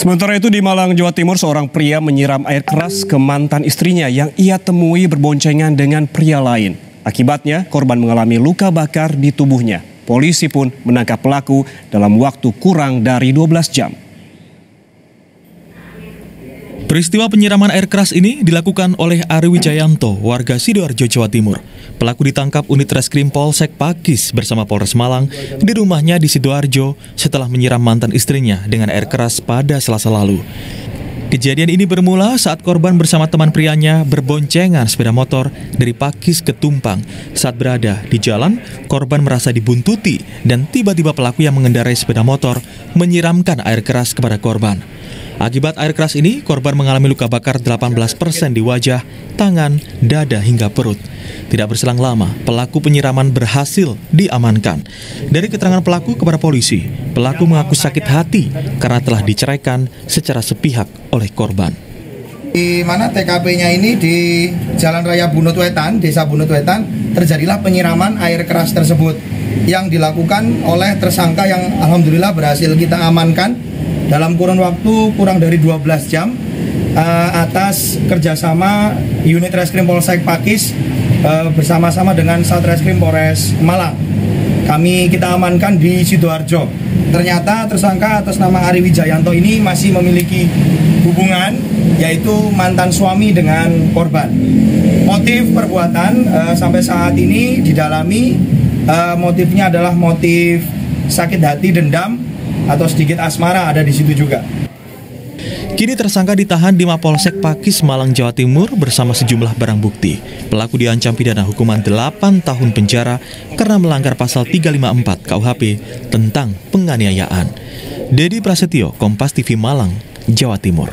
Sementara itu di Malang, Jawa Timur, seorang pria menyiram air keras ke mantan istrinya yang ia temui berboncengan dengan pria lain. Akibatnya, korban mengalami luka bakar di tubuhnya. Polisi pun menangkap pelaku dalam waktu kurang dari 12 jam. Peristiwa penyiraman air keras ini dilakukan oleh Ari Wijayanto, warga Sidoarjo, Jawa Timur. Pelaku ditangkap unit reskrim Polsek Pakis bersama Polres Malang di rumahnya di Sidoarjo setelah menyiram mantan istrinya dengan air keras pada selasa lalu. Kejadian ini bermula saat korban bersama teman prianya berboncengan sepeda motor dari Pakis ke Tumpang. Saat berada di jalan, korban merasa dibuntuti dan tiba-tiba pelaku yang mengendarai sepeda motor menyiramkan air keras kepada korban. Akibat air keras ini, korban mengalami luka bakar 18% di wajah, tangan, dada hingga perut. Tidak berselang lama, pelaku penyiraman berhasil diamankan. Dari keterangan pelaku kepada polisi, pelaku mengaku sakit hati karena telah diceraikan secara sepihak oleh korban. Di mana TKP-nya ini di Jalan Raya Bunut Wetan, Desa Bunut Wetan, terjadilah penyiraman air keras tersebut yang dilakukan oleh tersangka yang alhamdulillah berhasil kita amankan dalam kurun waktu kurang dari 12 jam uh, atas kerjasama unit reskrim Polsek Pakis uh, bersama-sama dengan Satreskrim Polres Malang. Kami kita amankan di Sidoarjo. Ternyata tersangka atas nama Ari Wijayanto ini masih memiliki hubungan yaitu mantan suami dengan korban. Motif perbuatan uh, sampai saat ini didalami uh, motifnya adalah motif sakit hati dendam atau sedikit asmara ada di situ juga. Kini tersangka ditahan di Mapolsek Pakis, Malang, Jawa Timur bersama sejumlah barang bukti. Pelaku diancam pidana hukuman 8 tahun penjara karena melanggar pasal 354 KUHP tentang penganiayaan. Dedi Prasetyo, Kompas TV Malang, Jawa Timur.